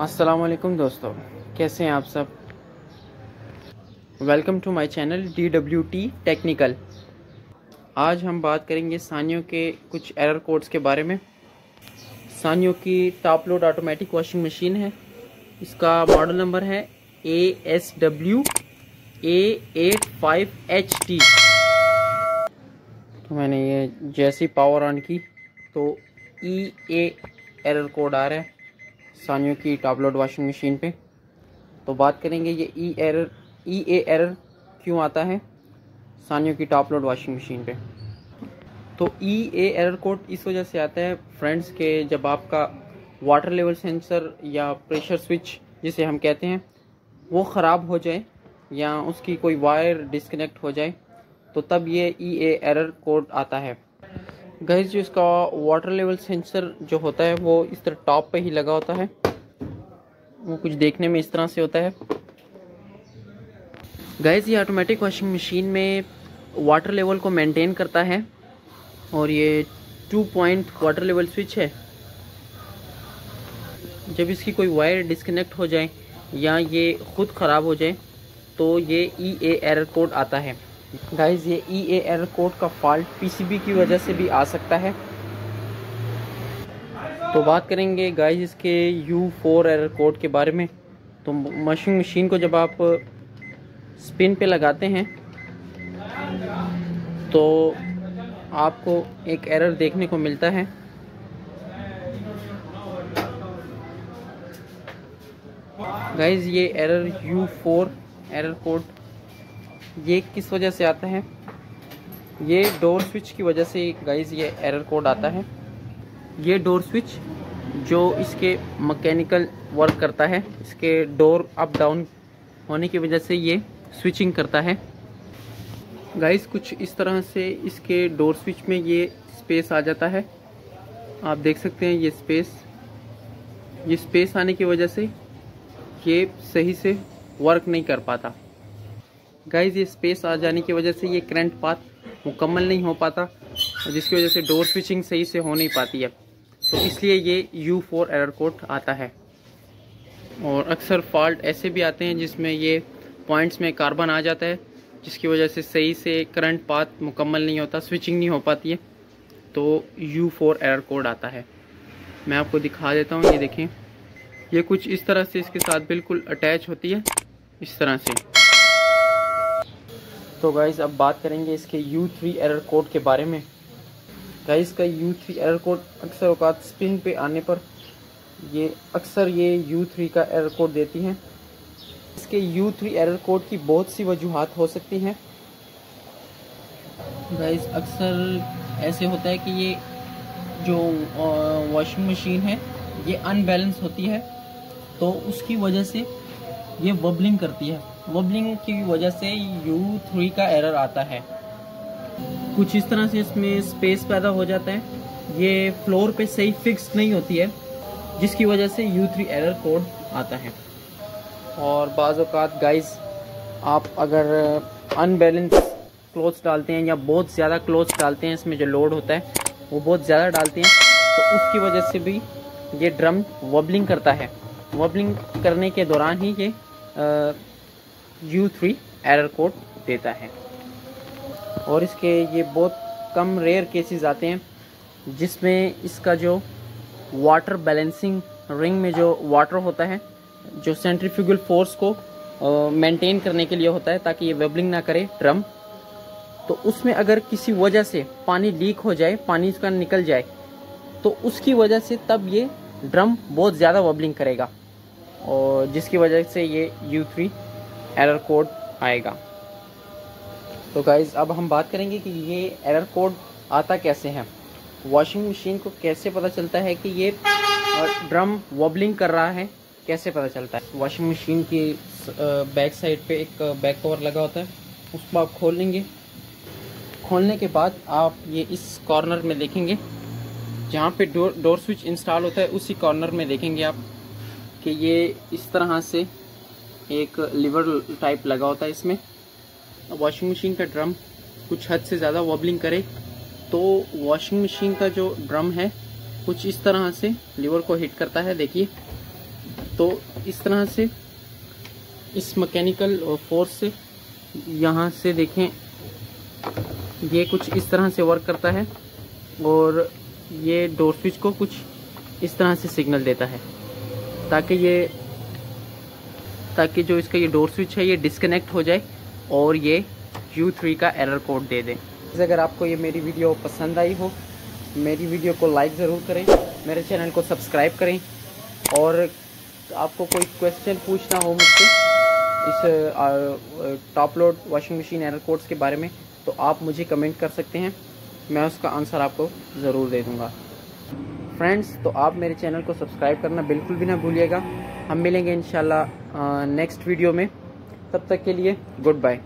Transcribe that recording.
अस्सलाम वालेकुम दोस्तों, कैसे हैं आप सब? Welcome to my channel D W T technical आज हम बात करेंगे सानियों के कुछ एरर कोड्स के बारे में। सानियों की top load automatic washing machine है। इसका मॉडल नंबर है A S W A eight five H T तो मैंने ये जैसी पावर ऑन की तो ई ए एरर कोड आ रहा है। सानियों की टॉप लोड वाशिंग मशीन पे। तो बात करेंगे ये ई एरर ई ए एरर क्यों आता है? सानियों की टॉप लोड वाशिंग मशीन पे। तो ई ए एरर कोड इस वजह से आता है फ्रेंड्स के जब आपका वाटर लेवल सेंसर या प्रेशर स्विच जिसे हम कहते हैं, वो ख़राब हो जाए या उसकी कोई वायर डिस्कनेक्ट हो जाए तो तब ये ई ए एरर कोड आता है। गैस जो इसका वाटर लेवल सेंसर जो होता है, वो इस तरह टॉप पे ही लगा होता है। वो कुछ देखने में इस तरह से होता है। गैस ये ऑटोमेटिक वॉशिंग मशीन में वाटर लेवल को मेंटेन करता है। और ये two point water level switch है। जब इसकी कोई वायर डिस्कनेक्ट हो जाए या ये खुद ख़राब हो जाए तो ये ई ए एरर कोड आता है। गाइज़ ये ई ए एरर कोड का फॉल्ट पीसीबी की वजह से भी आ सकता है। तो बात करेंगे गाइज़ इसके यू फोर एरर कोड के बारे में। तो वॉशिंग मशीन को जब आप स्पिन पे लगाते हैं तो आपको एक एरर देखने को मिलता है। गाइज़ ये error U four error code ये किस वजह से आता है? ये डोर स्विच की वजह से गाइज़ ये एरर कोड आता है। ये डोर स्विच जो इसके मैकेनिकल वर्क करता है, इसके डोर अप डाउन होने की वजह से ये स्विचिंग करता है। गाइस कुछ इस तरह से इसके डोर स्विच में ये स्पेस आ जाता है। आप देख सकते हैं ये स्पेस ये स्पेस आने की वजह से ये सही से वर्क नहीं कर पाता। गाइज़ ये स्पेस आ जाने की वजह से ये करंट पाथ मुकम्मल नहीं हो पाता जिसकी वजह से डोर स्विचिंग सही से हो नहीं पाती है। तो इसलिए ये यू फोर एरर कोड आता है। और अक्सर फॉल्ट ऐसे भी आते हैं जिसमें ये पॉइंट्स में कार्बन आ जाता है, जिसकी वजह से सही से करंट पाथ मुकम्मल नहीं होता स्विचिंग नहीं हो पाती है। तो यू फोर एरर कोड आता है। मैं आपको दिखा देता हूँ, ये देखें। ये कुछ इस तरह से इसके साथ बिल्कुल अटैच होती है, इस तरह से। तो गाइज़ अब बात करेंगे इसके यू थ्री एरर कोड के बारे में। गाइज़ का यू थ्री एरर कोड अक्सर अवकात स्पिन पे आने पर ये अक्सर ये यू थ्री का एरर कोड देती हैं। इसके यू थ्री एरर कोड की बहुत सी वजूहत हो सकती हैं। गाइज़ अक्सर ऐसे होता है कि ये जो वॉशिंग मशीन है, ये अनबैलेंस होती है तो उसकी वजह से ये बबलिंग करती है। वबलिंग की वजह से यू थ्री का एरर आता है। कुछ इस तरह से इसमें स्पेस पैदा हो जाता है। ये फ्लोर पे सही फिक्स नहीं होती है, जिसकी वजह से यू थ्री एरर कोड आता है। और बाज़ात गाइस आप अगर अनबैलेंस क्लोथ्स डालते हैं या बहुत ज़्यादा क्लोथ्स डालते हैं, इसमें जो लोड होता है, वो बहुत ज़्यादा डालते हैं तो उसकी वजह से भी ये ड्रम वबलिंग करता है। वबलिंग करने के दौरान ही ये यू थ्री एरर कोड देता है। और इसके ये बहुत कम रेयर केसेस आते हैं, जिसमें इसका जो वाटर बैलेंसिंग रिंग में जो वाटर होता है, जो सेंट्रीफ्यूगल फोर्स को मेंटेन करने के लिए होता है, ताकि ये वेबलिंग ना करे ड्रम तो उसमें अगर किसी वजह से पानी लीक हो जाए, पानी उसका निकल जाए तो उसकी वजह से तब ये ड्रम बहुत ज़्यादा वबलिंग करेगा। और जिसकी वजह से ये यू थ्री एरर कोड आएगा। तो गाइज़ अब हम बात करेंगे कि ये एरर कोड आता कैसे है। वॉशिंग मशीन को कैसे पता चलता है कि ये ड्रम वॉबलिंग कर रहा है? कैसे पता चलता है? वॉशिंग मशीन की बैक साइड पे एक बैक कवर लगा होता है। उसको आप खोल लेंगे। खोलने के बाद आप ये इस कॉर्नर में देखेंगे। जहाँ पे डोर डोर स्विच इंस्टॉल होता है, उसी कॉर्नर में देखेंगे आप कि ये इस तरह से एक लिवर टाइप लगा होता है इसमें। वॉशिंग मशीन का ड्रम कुछ हद से ज़्यादा वॉबलिंग करे तो वॉशिंग मशीन का जो ड्रम है, कुछ इस तरह से लीवर को हिट करता है, देखिए। तो इस तरह से इस मैकेनिकल फोर्स से यहाँ से देखें, ये कुछ इस तरह से वर्क करता है और ये डोर स्विच को कुछ इस तरह से सिग्नल देता है, ताकि ये ताकि जो इसका ये डोर स्विच है, ये डिस्कनेक्ट हो जाए और ये U3 का एरर कोड दे दें। अगर आपको ये मेरी वीडियो पसंद आई हो, मेरी वीडियो को लाइक ज़रूर करें, मेरे चैनल को सब्सक्राइब करें और आपको कोई क्वेश्चन पूछना हो मुझसे इस top load washing machine error codes के बारे में तो आप मुझे कमेंट कर सकते हैं। मैं उसका आंसर आपको ज़रूर दे दूँगा। फ्रेंड्स तो आप मेरे चैनल को सब्सक्राइब करना बिल्कुल भी ना भूलिएगा। हम मिलेंगे इन नेक्स्ट वीडियो में। तब तक के लिए गुड बाय